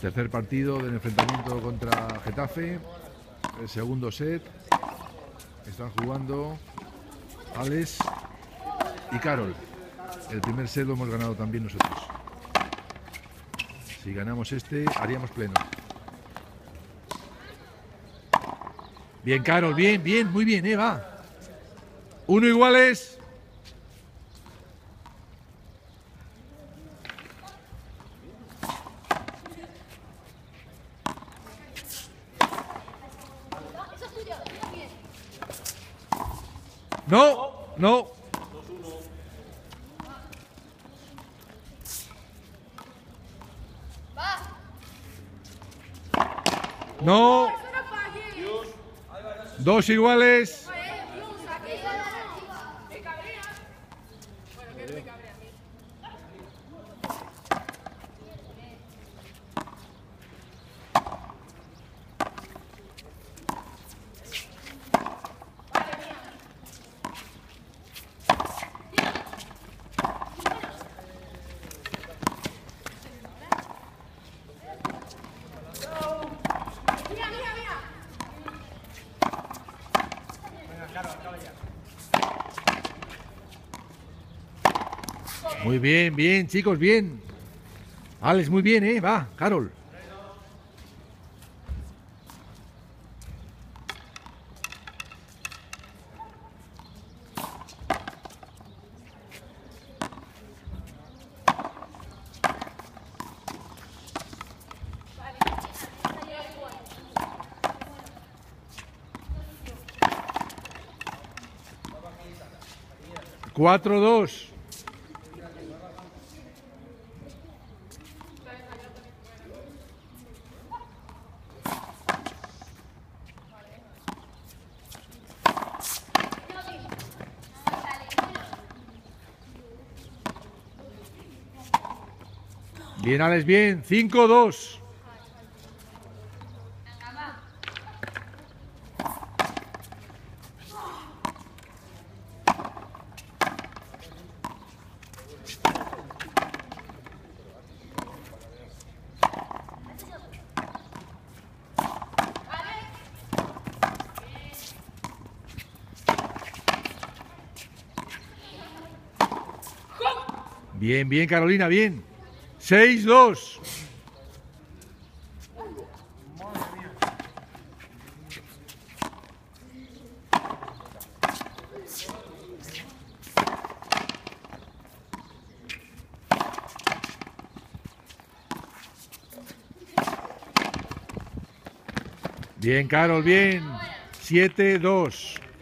Tercer partido del enfrentamiento contra Getafe. El segundo set. Están jugando Alex y Carol. El primer set lo hemos ganado también nosotros. Si ganamos este, haríamos pleno. Bien, Carol, bien, bien, muy bien, eh, va. Uno iguales. No, no. No. Dos iguales. Muy bien, bien, chicos, bien. Alex, muy bien, ¿eh? Va, Carol. Cuatro, dos. Bien, Alex, bien. 5-2. Bien, bien, Carolina, bien. 6-2. Bien, Carol, bien. 7-2.